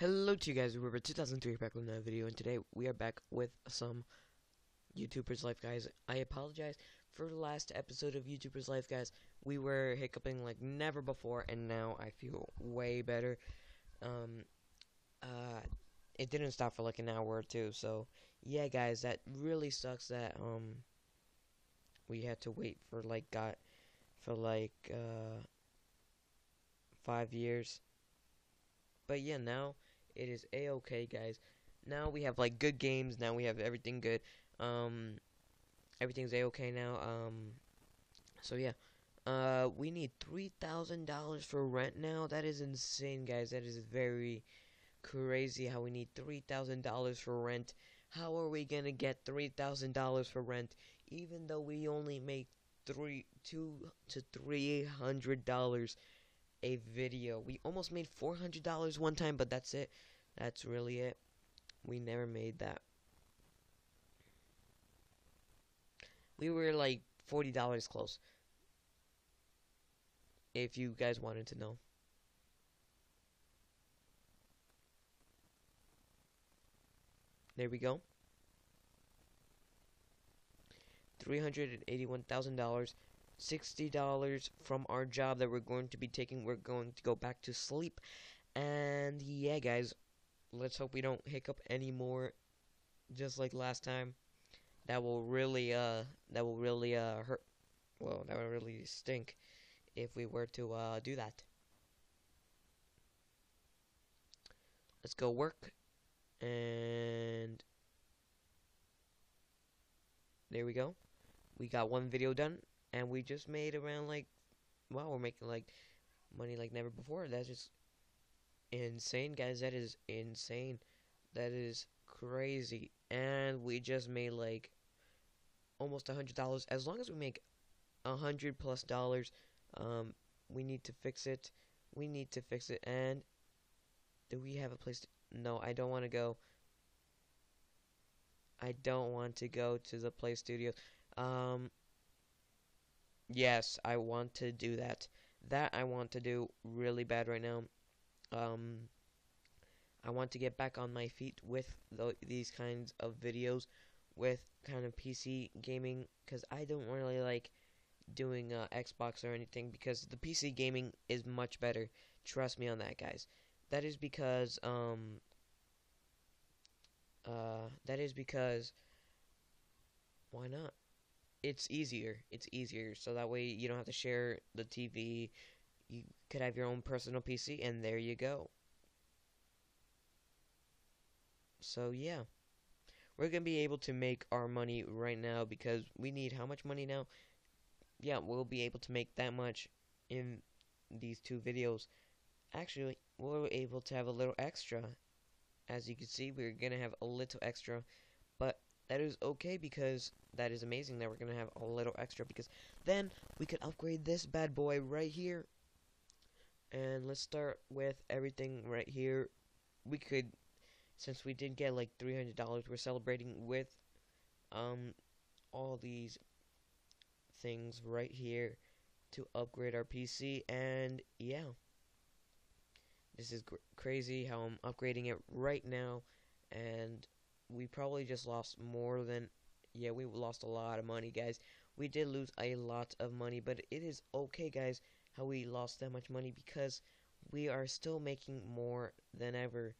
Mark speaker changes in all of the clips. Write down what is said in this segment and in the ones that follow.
Speaker 1: Hello to you guys, remember 2003 back with another video, and today we are back with some YouTuber's Life, guys. I apologize for the last episode of YouTuber's Life, guys. We were hiccuping like never before, and now I feel way better. Um, uh, it didn't stop for like an hour or two, so yeah, guys, that really sucks that, um, we had to wait for like, got, for like, uh, five years. But yeah, now it is a-okay, guys. Now we have like good games. Now we have everything good. Um, everything's a-okay now. Um, so yeah. Uh, we need three thousand dollars for rent now. That is insane, guys. That is very crazy. How we need three thousand dollars for rent. How are we gonna get three thousand dollars for rent, even though we only make three, two to three hundred dollars a video. We almost made $400 one time, but that's it. That's really it. We never made that. We were like $40 close. If you guys wanted to know. There we go. $381,000 $60 from our job that we're going to be taking. We're going to go back to sleep. And yeah, guys, let's hope we don't hiccup anymore just like last time. That will really uh that will really uh hurt well, that would really stink if we were to uh do that. Let's go work and there we go. We got one video done and we just made around like wow we're making like money like never before. That's just insane guys. That is insane. That is crazy. And we just made like almost a hundred dollars. As long as we make a hundred plus dollars um we need to fix it. We need to fix it. And do we have a place to no i don't want to go. I don't want to go to the play studios. Um Yes, I want to do that. That I want to do really bad right now. Um, I want to get back on my feet with th these kinds of videos, with kind of PC gaming, because I don't really like doing uh, Xbox or anything, because the PC gaming is much better. Trust me on that, guys. That is because, um, uh, that is because, why not? It's easier. It's easier, so that way you don't have to share the TV. You could have your own personal PC, and there you go. So yeah, we're gonna be able to make our money right now because we need how much money now? Yeah, we'll be able to make that much in these two videos. Actually, we're able to have a little extra. As you can see, we're gonna have a little extra, but that is okay because that is amazing that we're going to have a little extra because then we could upgrade this bad boy right here. And let's start with everything right here. We could, since we did get like $300, we're celebrating with um all these things right here to upgrade our PC. And yeah, this is crazy how I'm upgrading it right now. And we probably just lost more than yeah we lost a lot of money guys. We did lose a lot of money but it is okay guys how we lost that much money because we are still making more than ever.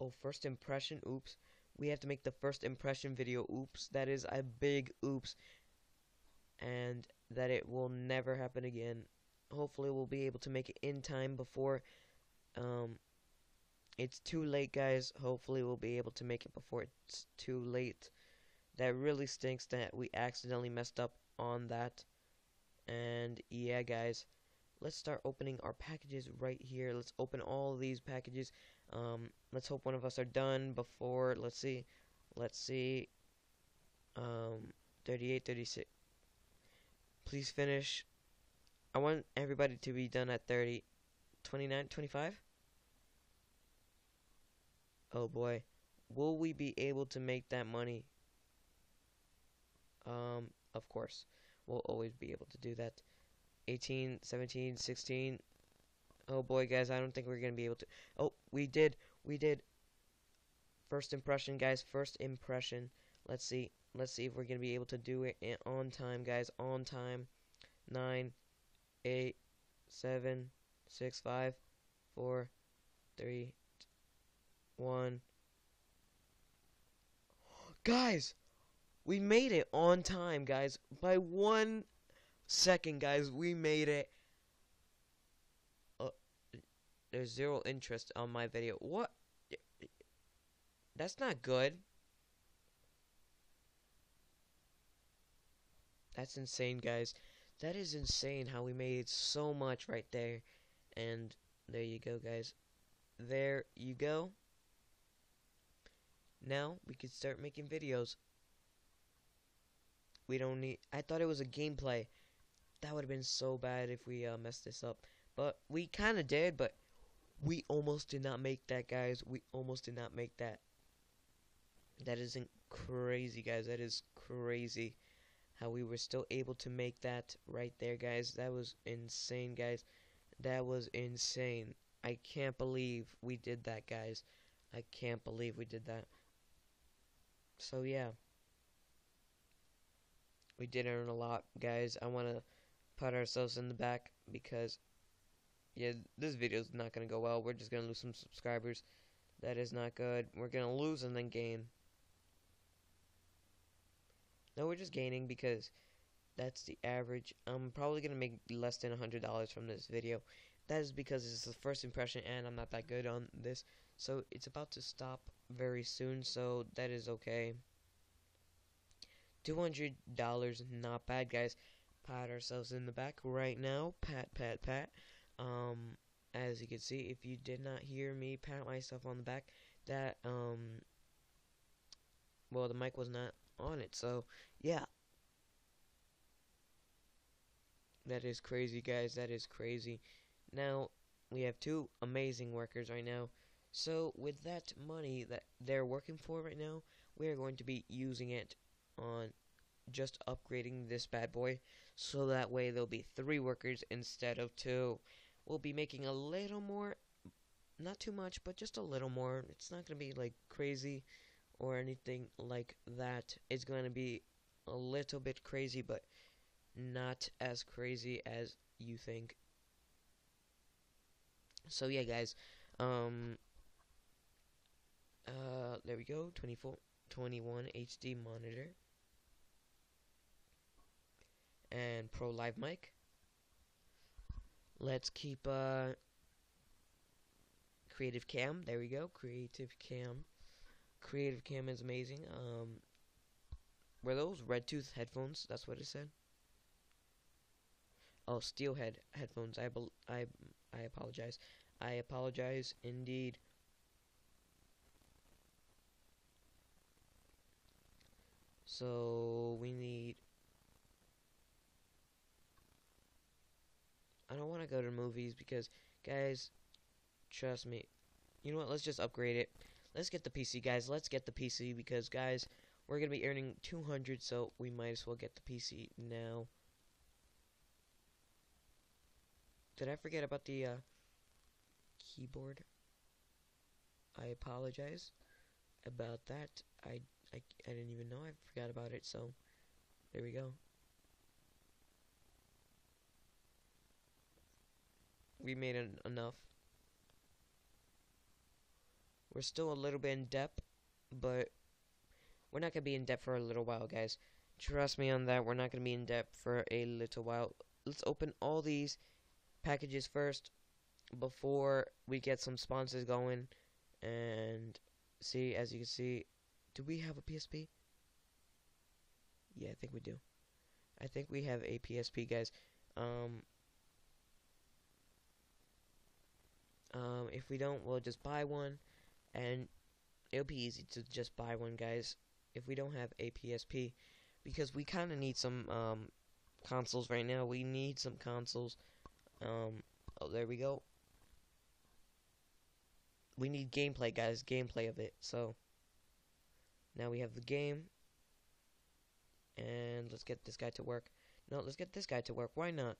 Speaker 1: Oh first impression oops. We have to make the first impression video oops. That is a big oops. And that it will never happen again. Hopefully we'll be able to make it in time before um, it's too late, guys. Hopefully we'll be able to make it before it's too late. That really stinks that we accidentally messed up on that. And yeah, guys. Let's start opening our packages right here. Let's open all these packages. Um, let's hope one of us are done before. Let's see. Let's see. Um, 38, 36. Please finish. I want everybody to be done at 30. 29, 25? Oh boy. Will we be able to make that money? Um, of course. We'll always be able to do that. 18, 17, 16. Oh boy, guys, I don't think we're gonna be able to. Oh, we did. We did. First impression, guys. First impression. Let's see. Let's see if we're gonna be able to do it on time, guys. On time. Nine, eight, seven, six, five, four, three, one. Guys, we made it on time, guys. By one second, guys, we made it. Uh, there's zero interest on my video. What? That's not good. That's insane, guys. That is insane how we made so much right there. And there you go, guys. There you go. Now we can start making videos. We don't need. I thought it was a gameplay. That would have been so bad if we uh, messed this up. But we kind of did, but we almost did not make that, guys. We almost did not make that. That isn't crazy, guys. That is crazy how we were still able to make that right there, guys. That was insane, guys. That was insane. I can't believe we did that, guys. I can't believe we did that. So, yeah. We did earn a lot, guys. I want to pat ourselves in the back because, yeah, this video is not going to go well. We're just going to lose some subscribers. That is not good. We're going to lose and then gain. No, we're just gaining because that's the average. I'm probably going to make less than a $100 from this video. That is because it's the first impression and I'm not that good on this. So it's about to stop very soon, so that is okay. $200, not bad, guys. Pat ourselves in the back right now. Pat, pat, pat. Um, as you can see, if you did not hear me pat myself on the back, that, um, well, the mic was not on it. So, yeah. That is crazy, guys. That is crazy. Now, we have two amazing workers right now. So, with that money that they're working for right now, we are going to be using it on just upgrading this bad boy. So that way there'll be three workers instead of two. We'll be making a little more, not too much, but just a little more. It's not going to be like crazy or anything like that. It's going to be a little bit crazy, but not as crazy as you think. So yeah, guys. Um. Uh, there we go. 24, 21 HD monitor and Pro Live Mic. Let's keep uh Creative Cam. There we go. Creative Cam. Creative Cam is amazing. Um, were those Red Tooth headphones? That's what it said. Oh, Steelhead headphones. I I I apologize. I apologize indeed. So we need. I don't want to go to movies because, guys, trust me. You know what? Let's just upgrade it. Let's get the PC, guys. Let's get the PC because, guys, we're going to be earning 200, so we might as well get the PC now. Did I forget about the uh, keyboard? I apologize about that. I, I, I didn't even know I forgot about it, so there we go. We made en enough. We're still a little bit in depth, but we're not going to be in depth for a little while, guys. Trust me on that. We're not going to be in depth for a little while. Let's open all these packages first before we get some sponsors going. And see, as you can see, do we have a PSP? Yeah, I think we do. I think we have a PSP, guys. Um, um, if we don't, we'll just buy one and it'll be easy to just buy one, guys. If we don't have a PSP, because we kind of need some um, consoles right now. We need some consoles. Um, oh, there we go. We need gameplay, guys. Gameplay of it. So now we have the game, and let's get this guy to work. No, let's get this guy to work. Why not?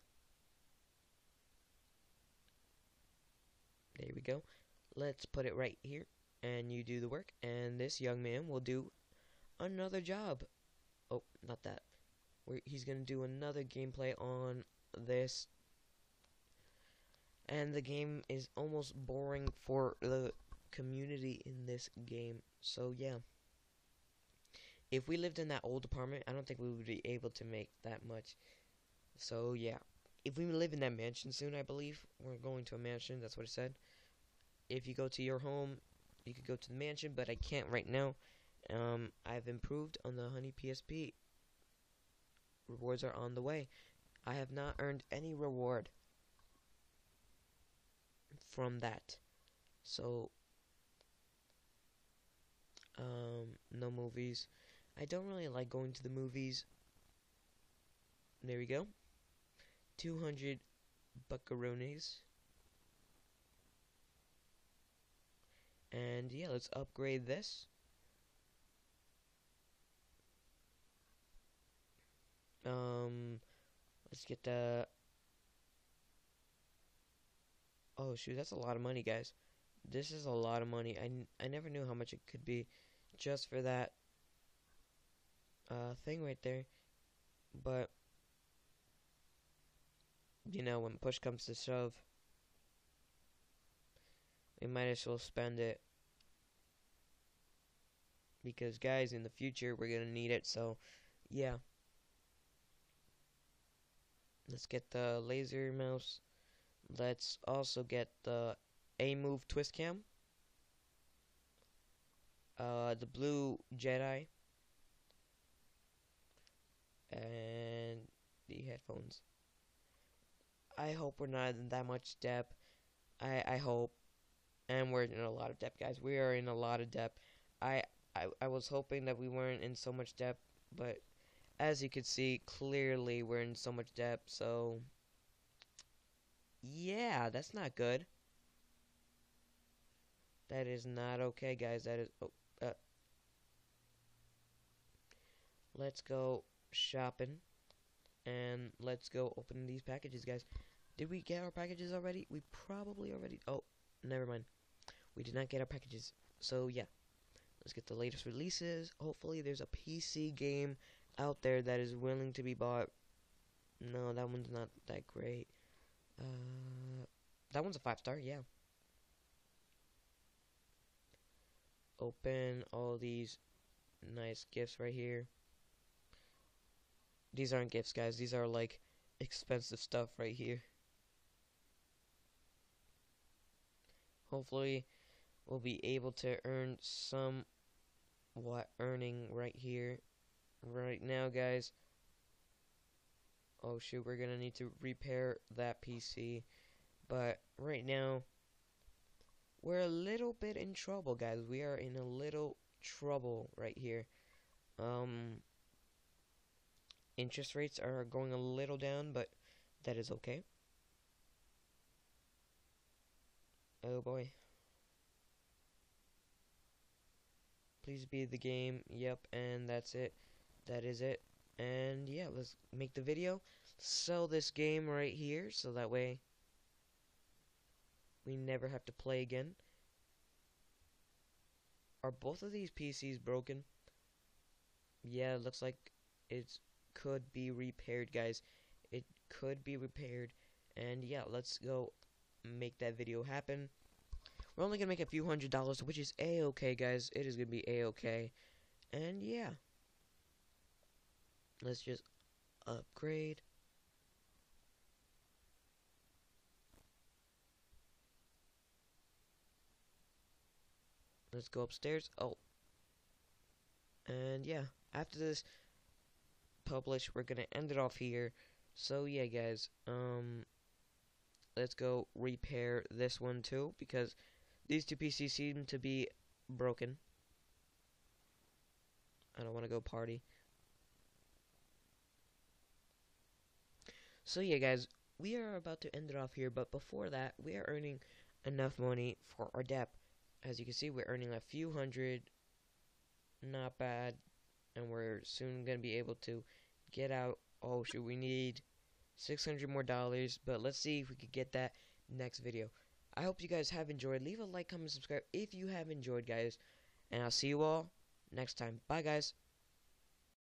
Speaker 1: There we go. Let's put it right here, and you do the work, and this young man will do another job. Oh, not that. Where he's gonna do another gameplay on this, and the game is almost boring for the community in this game. So yeah. If we lived in that old apartment, I don't think we would be able to make that much. So yeah. If we live in that mansion soon, I believe we're going to a mansion. That's what it said. If you go to your home, you could go to the mansion, but I can't right now. Um, I've improved on the Honey PSP. Rewards are on the way. I have not earned any reward from that. So, um, no movies. I don't really like going to the movies. There we go. 200 buckaroonies. And yeah, let's upgrade this. Um, let's get the. Oh shoot, that's a lot of money, guys. This is a lot of money. I, I never knew how much it could be just for that uh, thing right there. But, you know, when push comes to shove, we might as well spend it. Because, guys, in the future, we're going to need it. So, yeah. Let's get the laser mouse. Let's also get the A-Move twist cam. Uh, the blue Jedi. And the headphones. I hope we're not in that much depth. I, I hope. And we're in a lot of depth, guys. We are in a lot of depth. I, I, I was hoping that we weren't in so much depth, but as you can see, clearly we're in so much depth, so... Yeah, that's not good. That is not okay, guys. That is... Oh, uh, let's go shopping. And let's go open these packages, guys. Did we get our packages already? We probably already... Oh, never mind. We did not get our packages. So, yeah. Let's get the latest releases. Hopefully there's a PC game out there that is willing to be bought. No, that one's not that great. Uh, that one's a five star, yeah. Open all these nice gifts right here. These aren't gifts, guys. These are like expensive stuff right here. Hopefully, we'll be able to earn some what earning right here right now, guys. Oh shoot, we're gonna need to repair that PC. But right now, we're a little bit in trouble, guys. We are in a little trouble right here. Um, interest rates are going a little down, but that is okay. Oh boy. Please be the game. Yep, and that's it that is it. And yeah, let's make the video. Sell this game right here, so that way we never have to play again. Are both of these PCs broken? Yeah, it looks like it could be repaired, guys. It could be repaired. And yeah, let's go make that video happen. We're only going to make a few hundred dollars, which is a-okay, guys. It is going to be a-okay. And yeah. Let's just upgrade. Let's go upstairs. Oh. And yeah, after this publish, we're to end it off here. So yeah, guys, um let's go repair this one too because these two PCs seem to be broken. I don't want to go party. So yeah, guys, we are about to end it off here, but before that, we are earning enough money for our debt. As you can see, we're earning a few hundred, not bad, and we're soon going to be able to get out. Oh, shoot, we need 600 more dollars, but let's see if we could get that next video. I hope you guys have enjoyed. Leave a like, comment, subscribe if you have enjoyed, guys. And I'll see you all next time. Bye, guys.